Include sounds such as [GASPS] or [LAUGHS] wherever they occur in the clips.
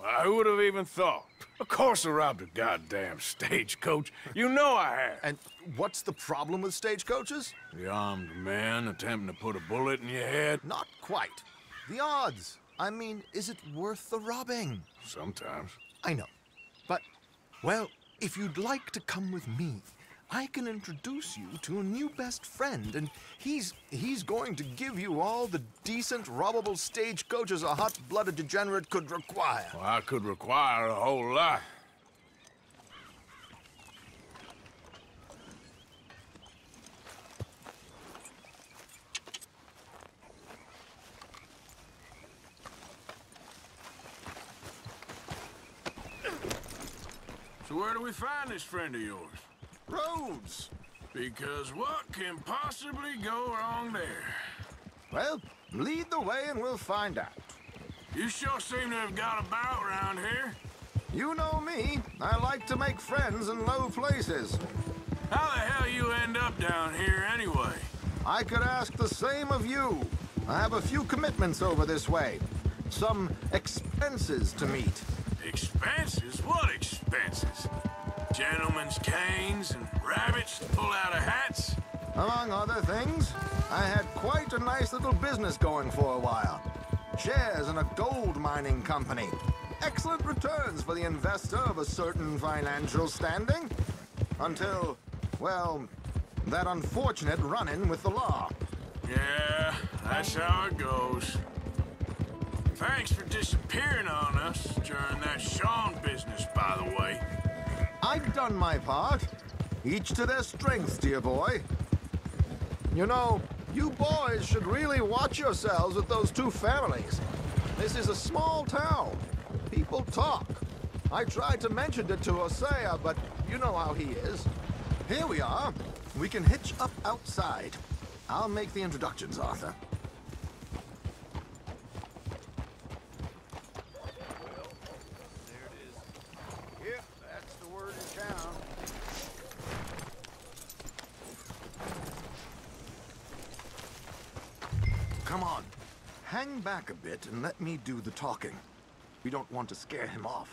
Well, who would have even thought? Of course I robbed a goddamn stagecoach. You know I have. And what's the problem with stagecoaches? The armed man attempting to put a bullet in your head? Not quite. The odds. I mean, is it worth the robbing? Sometimes. I know. But, well, if you'd like to come with me, I can introduce you to a new best friend, and he's he's going to give you all the decent, robbable stagecoaches a hot-blooded degenerate could require. Well, I could require a whole lot. So where do we find this friend of yours? Roads. Because what can possibly go wrong there? Well, lead the way and we'll find out. You sure seem to have got about around here. You know me. I like to make friends in low places. How the hell you end up down here anyway? I could ask the same of you. I have a few commitments over this way. Some expenses to meet. Expenses? What expenses? Gentlemen's canes and rabbits to pull out of hats? Among other things, I had quite a nice little business going for a while. Shares in a gold mining company. Excellent returns for the investor of a certain financial standing. Until, well, that unfortunate run-in with the law. Yeah, that's how it goes. Thanks for disappearing on us during that Sean business, by the way. I've done my part. Each to their strengths, dear boy. You know, you boys should really watch yourselves with those two families. This is a small town. People talk. I tried to mention it to Hosea, but you know how he is. Here we are. We can hitch up outside. I'll make the introductions, Arthur. Yep, that's the word in town. Come on. Hang back a bit and let me do the talking. We don't want to scare him off.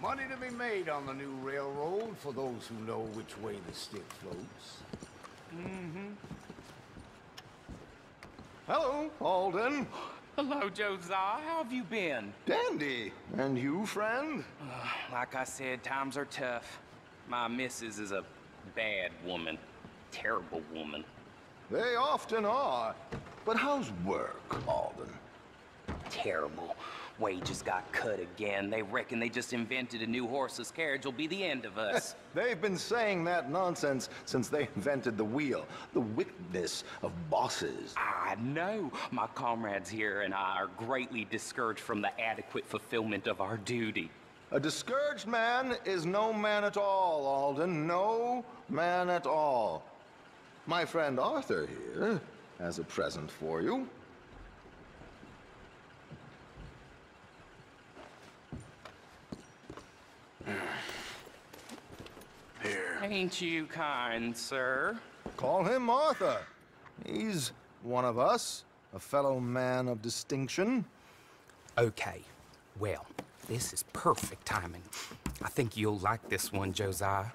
Money to be made on the new railroad for those who know which way the stick floats. Mm-hmm. Hello, Alden. Hello, Josiah. How have you been? Dandy. And you, friend? Like I said, times are tough. My missus is a bad woman. Terrible woman. They often are. But how's work, Alden? Terrible. Wages got cut again. They reckon they just invented a new horseless carriage will be the end of us. [LAUGHS] They've been saying that nonsense since they invented the wheel. The wickedness of bosses. I know. My comrades here and I are greatly discouraged from the adequate fulfillment of our duty. A discouraged man is no man at all, Alden. No man at all. My friend Arthur here has a present for you. Here. Ain't you kind, sir? Call him Arthur. He's one of us, a fellow man of distinction. Okay. Well, this is perfect timing. I think you'll like this one, Josiah.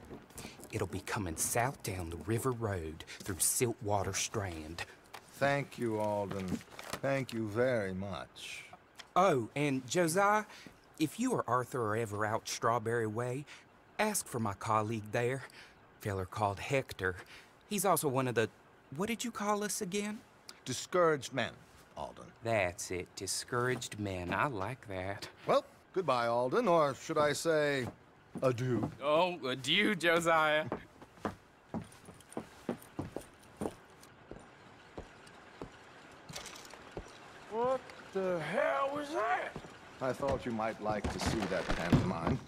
It'll be coming south down the River Road through Siltwater Strand. Thank you, Alden. Thank you very much. Oh, and Josiah, if you or Arthur are ever out Strawberry Way, ask for my colleague there. Feller called Hector. He's also one of the. What did you call us again? Discouraged men, Alden. That's it. Discouraged men. I like that. Well, goodbye, Alden, or should I say, Adieu. Oh, adieu, Josiah. What the hell was that? I thought you might like to see that pantomime.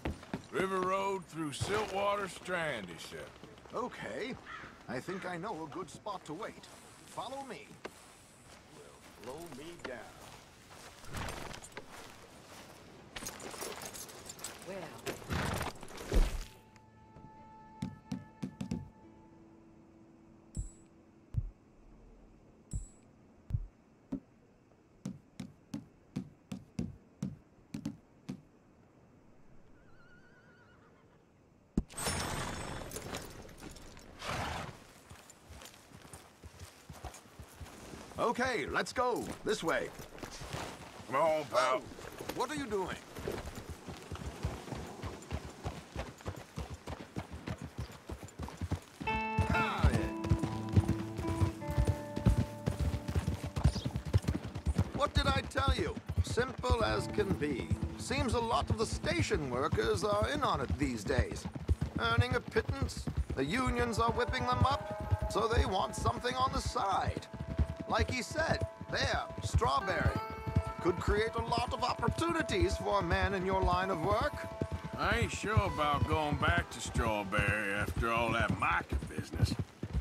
River Road through Siltwater Strand, he said. Okay. I think I know a good spot to wait. Follow me. Blow me down. Well, Okay, let's go. This way. Come on, pal. What are you doing? Ah. What did I tell you? Simple as can be. Seems a lot of the station workers are in on it these days. Earning a pittance, the unions are whipping them up, so they want something on the side. Like he said, there, strawberry. Could create a lot of opportunities for a man in your line of work. I ain't sure about going back to Strawberry after all that market business.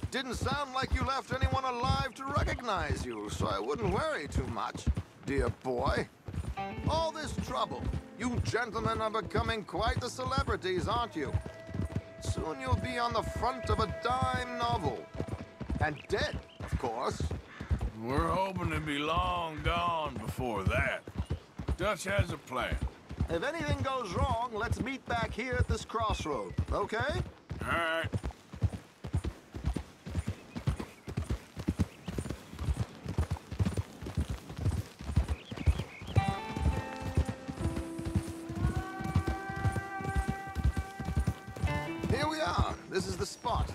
Didn't sound like you left anyone alive to recognize you, so I wouldn't worry too much, dear boy. All this trouble. You gentlemen are becoming quite the celebrities, aren't you? Soon you'll be on the front of a dime novel. And dead, of course. We're hoping to be long gone before that. Dutch has a plan. If anything goes wrong, let's meet back here at this crossroad, okay? All right. Here we are. This is the spot.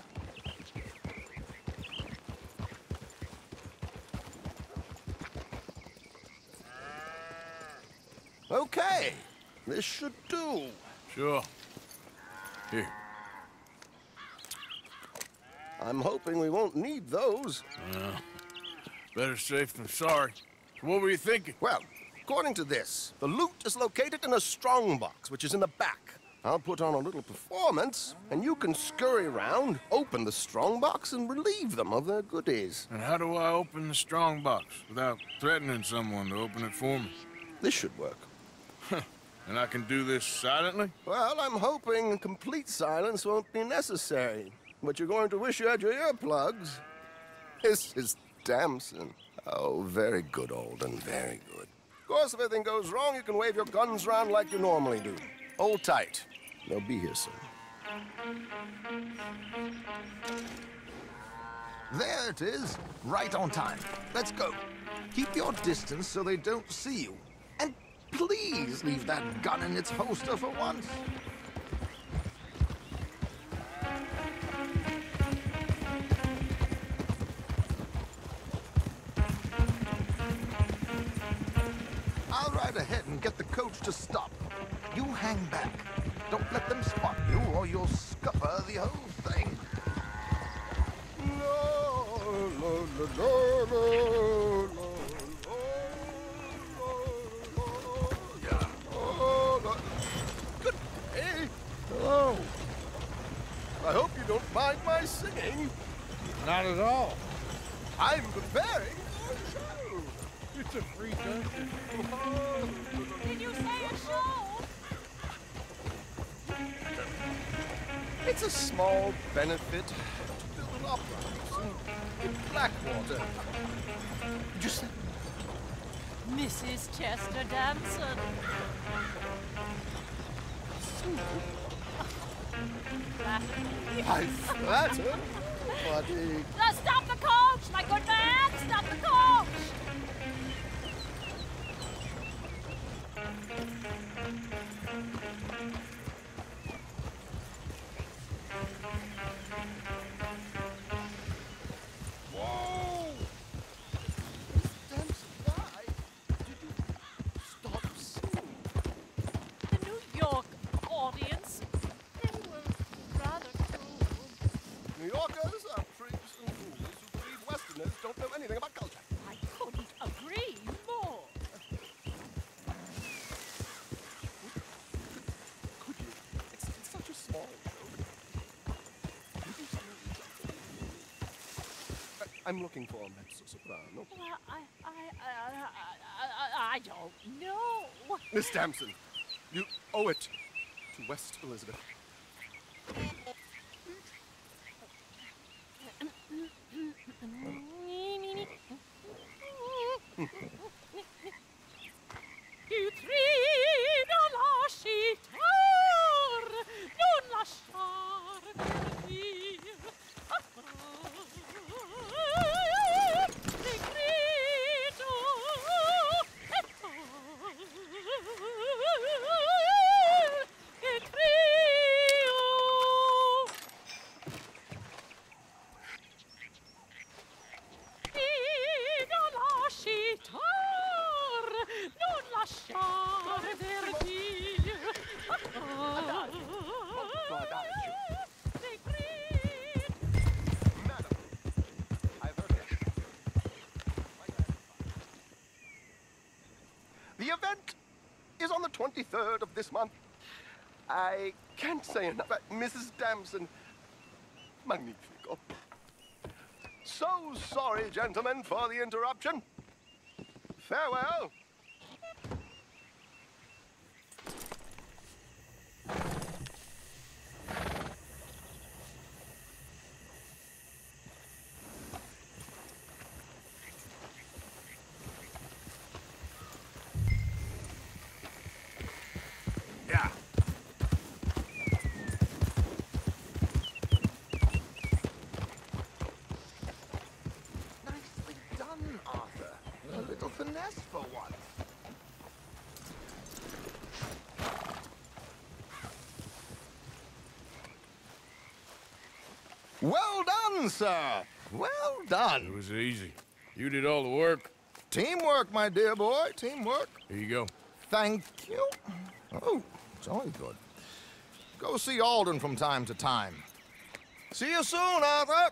Okay. This should do. Sure. Here. I'm hoping we won't need those. Uh, better safe than sorry. What were you thinking? Well, according to this, the loot is located in a strongbox, which is in the back. I'll put on a little performance, and you can scurry around, open the strongbox, and relieve them of their goodies. And how do I open the strong box without threatening someone to open it for me? This should work. And I can do this silently? Well, I'm hoping complete silence won't be necessary. But you're going to wish you had your earplugs. This is Damson. Oh, very good, Alden, very good. Of course, if anything goes wrong, you can wave your guns around like you normally do. Hold tight. They'll be here soon. There it is. Right on time. Let's go. Keep your distance so they don't see you. Please leave that gun in its holster for once. I'll ride ahead and get the coach to stop. You hang back. Don't let them spot you or you'll scupper the whole thing. Good Hello. I hope you don't mind my singing. Not at all. I'm preparing for a show. It's a free country. Did you say a show? It's a small benefit to build an opera house in Blackwater. Just Mrs. Chester Damson. I flatter, [LAUGHS] buddy. Now stop the coach, my good man! Stop the coach! I'm looking for a mezzo soprano. Well, I, I, I, I, I, I don't know. Miss Damson, you owe it to West Elizabeth. 23rd of this month. I can't say enough. but Mrs. Damson, magnifico. So sorry, gentlemen, for the interruption. Farewell. Yeah. Nicely done, Arthur. A little finesse for once. Well done, sir. Well done. It was easy. You did all the work. Teamwork, my dear boy. Teamwork. Here you go. Thank you. Oh, it's always good. Go see Alden from time to time. See you soon, Arthur.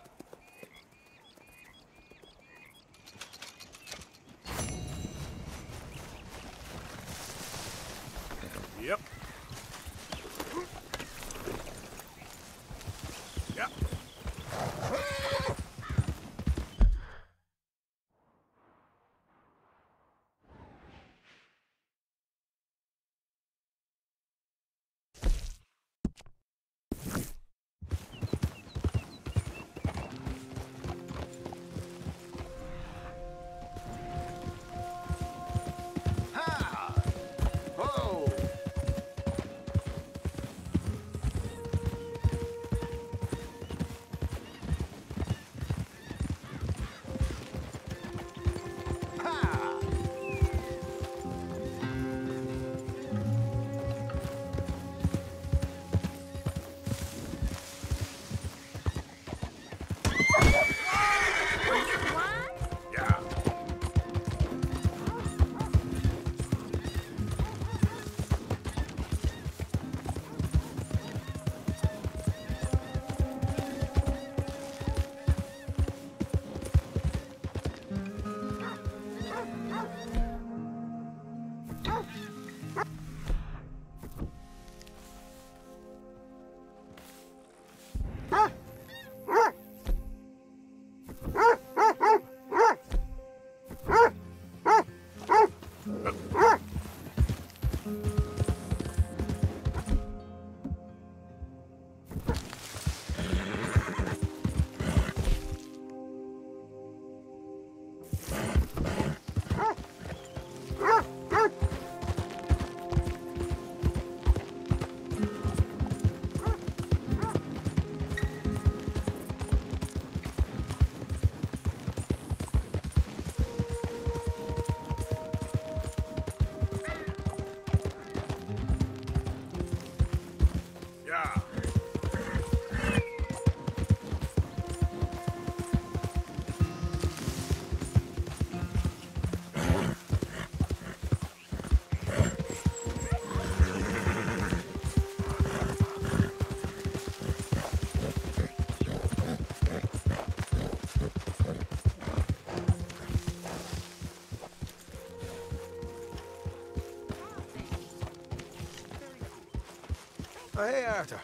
Oh, hey, Arthur.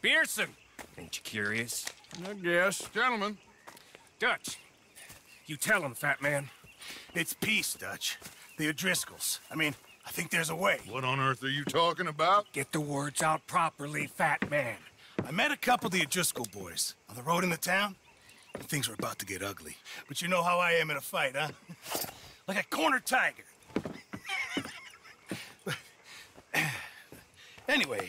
Pearson! Ain't you curious? Uh, I guess. Gentlemen. Dutch, you tell him, fat man. It's peace, Dutch. The O'Driscolls. I mean, I think there's a way. What on earth are you talking about? Get the words out properly, fat man. I met a couple of the O'Driscoll boys on the road in the town, and things were about to get ugly. But you know how I am in a fight, huh? [LAUGHS] like a corner tiger. [LAUGHS] anyway,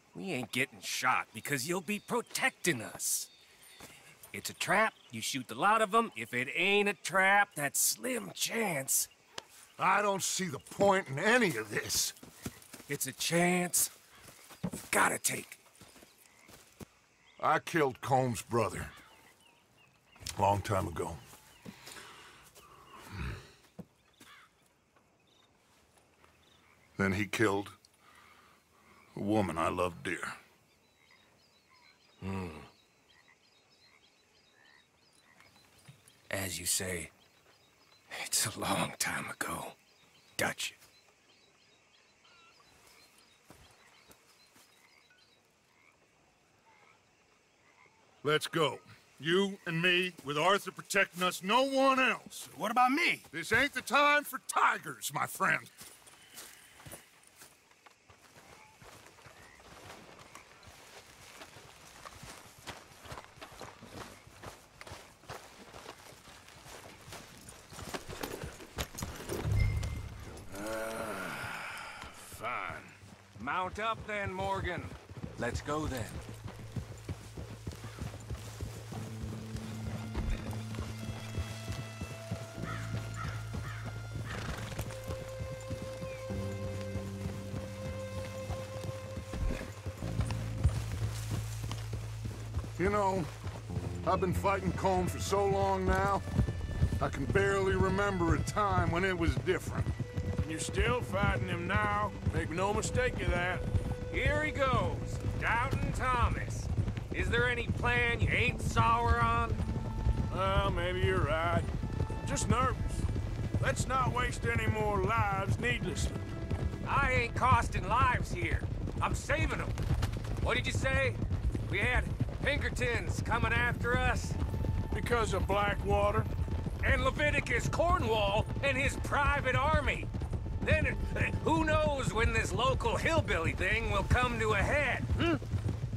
We ain't getting shot because you'll be protecting us. It's a trap, you shoot the lot of them. If it ain't a trap, that's slim chance. I don't see the point in any of this. It's a chance. You've Gotta take. I killed Colm's brother. Long time ago. Hmm. Then he killed a woman I loved dear. Hmm. As you say, it's a long time ago. Dutch. Let's go. You and me, with Arthur protecting us, no one else. What about me? This ain't the time for tigers, my friend. Mount up then, Morgan. Let's go then. You know, I've been fighting Combs for so long now, I can barely remember a time when it was different. You're still fighting him now. Make no mistake of that. Here he goes, Doubting Thomas. Is there any plan you ain't sour on? Well, maybe you're right. Just nervous. Let's not waste any more lives needlessly. I ain't costing lives here. I'm saving them. What did you say? We had Pinkertons coming after us? Because of Blackwater? And Leviticus Cornwall and his private army. Then, who knows when this local hillbilly thing will come to a head, hmm?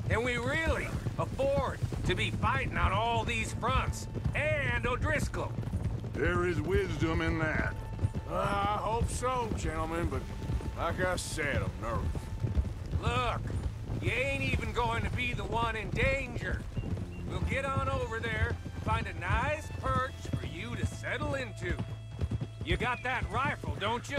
Can we really afford to be fighting on all these fronts? And O'Driscoll. There is wisdom in that. Uh, I hope so, gentlemen, but Like I said, I'm nervous. Look, you ain't even going to be the one in danger. We'll get on over there, find a nice perch for you to settle into. You got that rifle, don't you?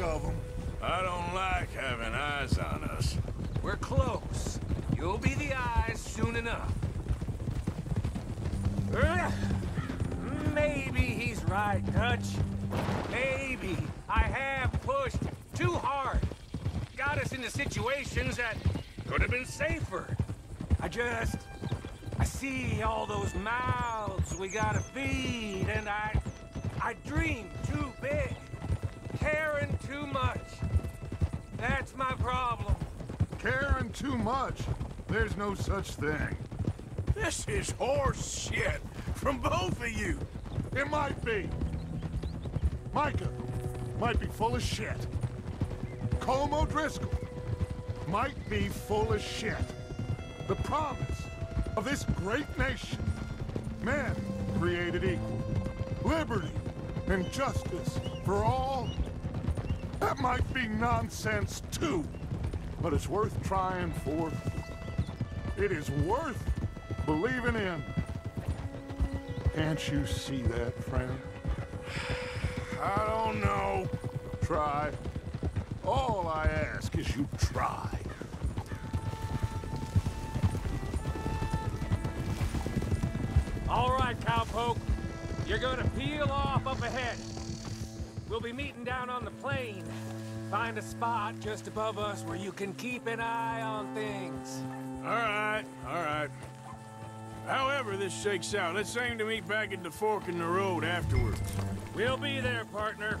of them. I don't like having eyes on us. We're close. You'll be the eyes soon enough. Ugh. Maybe he's right, Dutch. Maybe I have pushed too hard. Got us into situations that could have been safer. I just... I see all those mouths we gotta feed, and I... I dream too big. Caring too much. That's my problem. Caring too much. There's no such thing. This is horse shit from both of you. It might be. Micah might be full of shit. Colm O'Driscoll might be full of shit. The promise of this great nation. Men created equal. Liberty and justice for all. Might be nonsense too. But it's worth trying for. It is worth believing in. Can't you see that, friend? [SIGHS] I don't know. Try. All I ask is you try. All right, cowpoke. You're gonna peel off up ahead. We'll be meeting down on the plain. Find a spot just above us where you can keep an eye on things. All right, all right. However this shakes out, let's aim to meet back at the fork in the road afterwards. We'll be there, partner.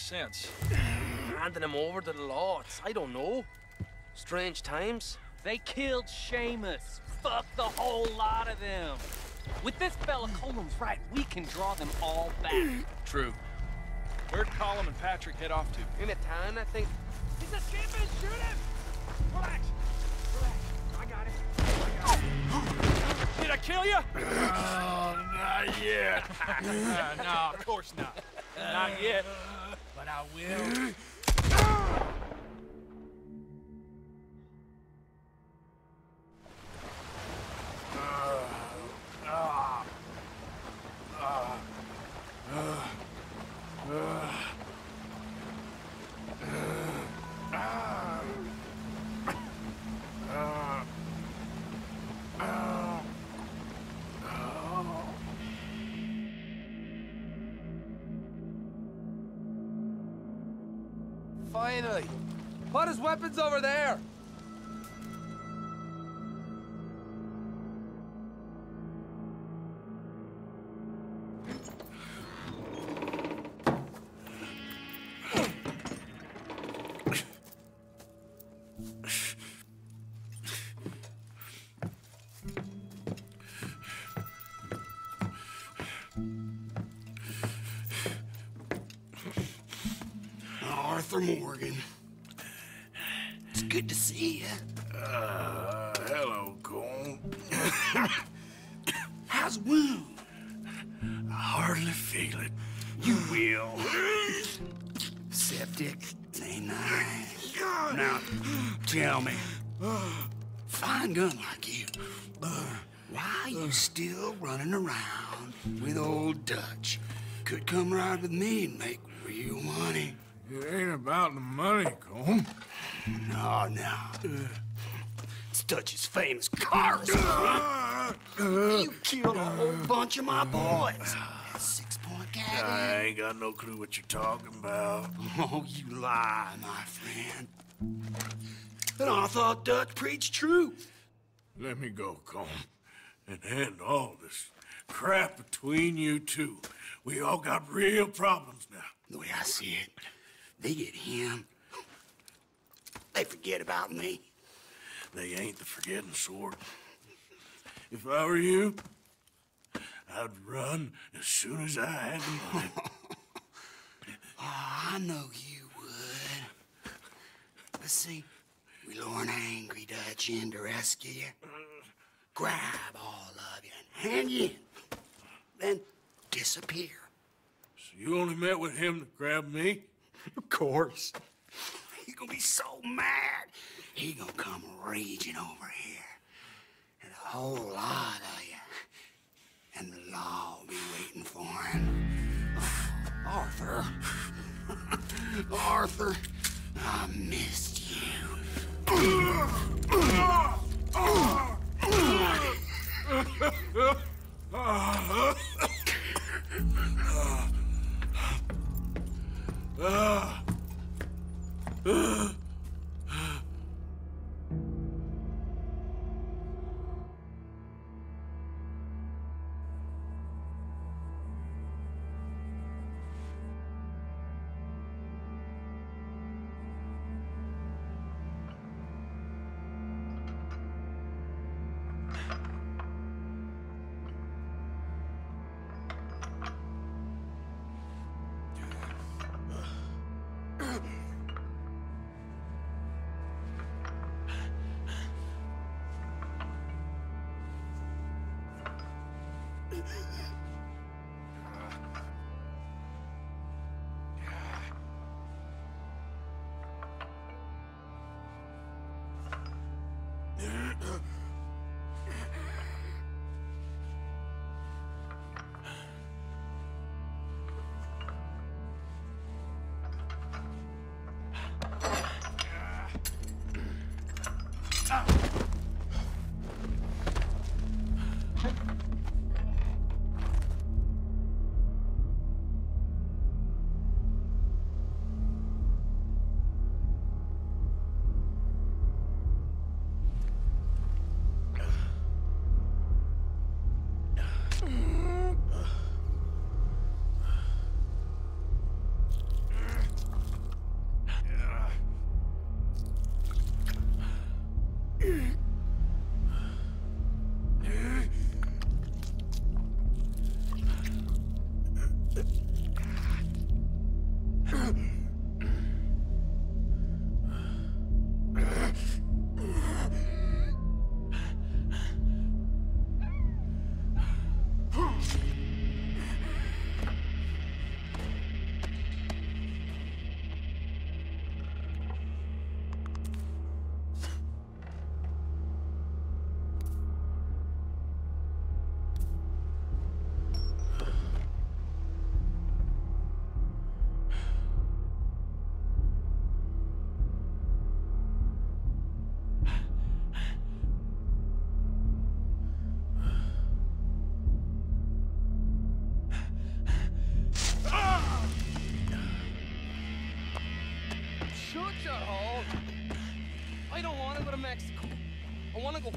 Colm's got a sense. Handing him over to the lords. I don't know. Strange times. They killed Seamus. Fuck the whole lot of them. With this fella Colm's right, we can draw them all back. [CLEARS THROAT] True. Where'd Colum and Patrick head off to? In a town, I think. He's escaping! Shoot him! Relax. Relax. I got him. [GASPS] Did I kill you? [LAUGHS] Oh, not yet. [LAUGHS] no, of course not. Not yet. I will. Finally! Put his weapons over there! Still running around with old Dutch? Could come ride with me and make real money. It ain't about the money, Colm. No, no. It's Dutch's famous car. you killed a whole bunch of my boys. Six-point I ain't got no clue what you're talking about. Oh, you lie, my friend. And I thought Dutch preached truth. Let me go, Colm, and end all this crap between you two. We all got real problems now. The way I see it, they get him. They forget about me. They ain't the forgetting sort. If I were you, I'd run as soon as I had the [LAUGHS] money. Oh, I know you would. But see, we lure an angry Dutch in to rescue you. Grab all of you and hand you in. Then disappear. So you only met with him to grab me? Of course. He gonna be so mad. He gonna come raging over here. And a whole lot of you. And the law will be waiting for him. Arthur. [LAUGHS] Arthur, I missed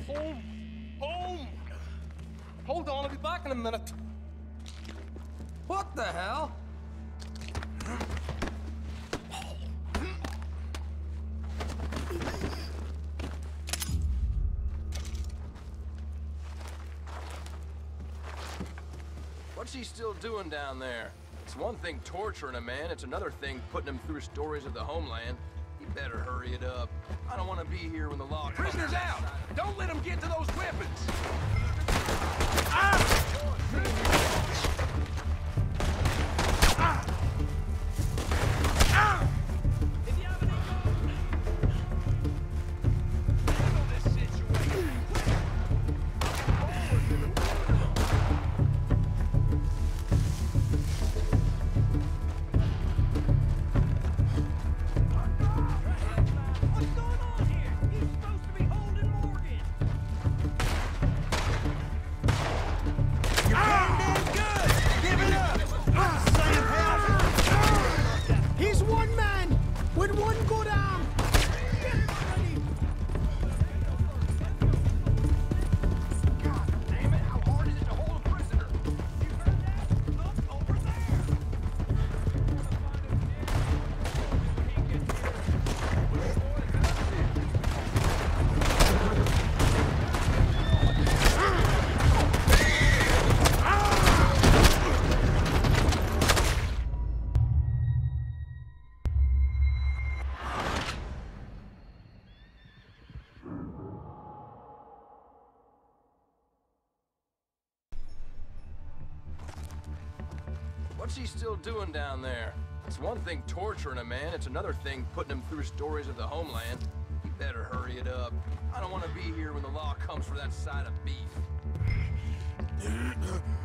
Home. Home! Hold on, I'll be back in a minute. What the hell? What's he still doing down there? It's one thing torturing a man, it's another thing putting him through stories of the homeland. He better hurry it up. I don't want to be here when the law. Prisoners out! Don't let them get to those weapons! He's What's he still doing down there? It's one thing torturing a man, it's another thing putting him through stories of the homeland. He better hurry it up. I don't want to be here when the law comes for that side of beef. [LAUGHS]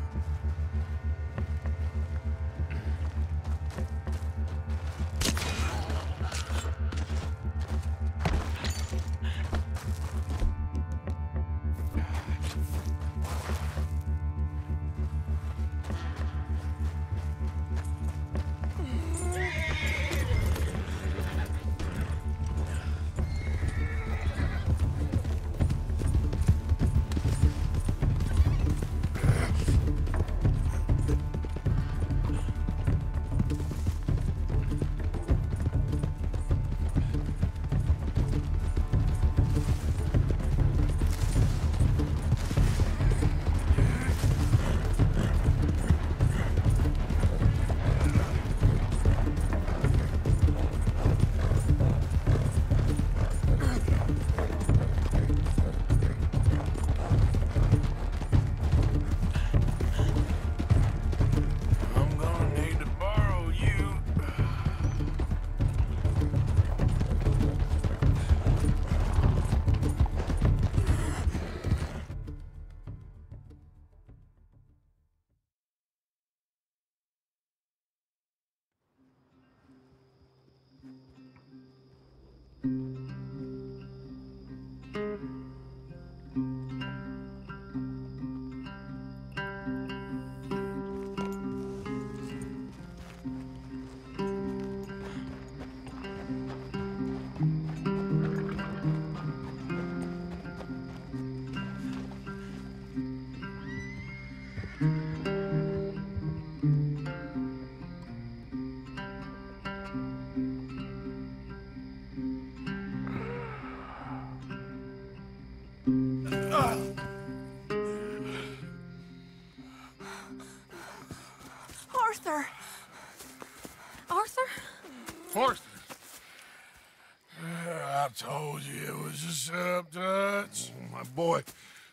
Told you it was a setup, Dutch. Oh, my boy,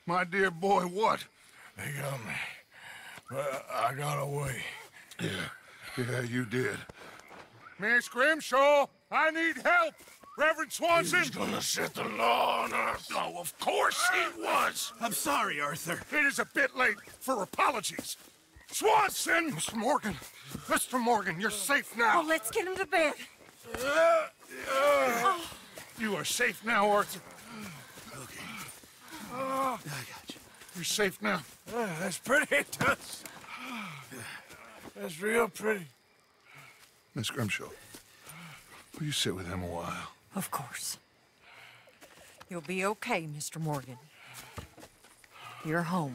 my dear boy, what? They got me. But I got away. Yeah, yeah, you did. Miss Grimshaw, I need help. Reverend Swanson. He's gonna set the law on us. Oh, of course he was. I'm sorry, Arthur. It is a bit late for apologies. Swanson! Mr. Morgan, Mr. Morgan, you're safe now. Oh, let's get him to bed. Uh, uh, You are safe now, Arthur. Okay. Ah. I got you. You're safe now. Ah, that's pretty, Dutch. That's real pretty. Miss Grimshaw, will you sit with him a while? Of course. You'll be okay, Mr. Morgan. You're home.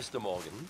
Mr. Morgan.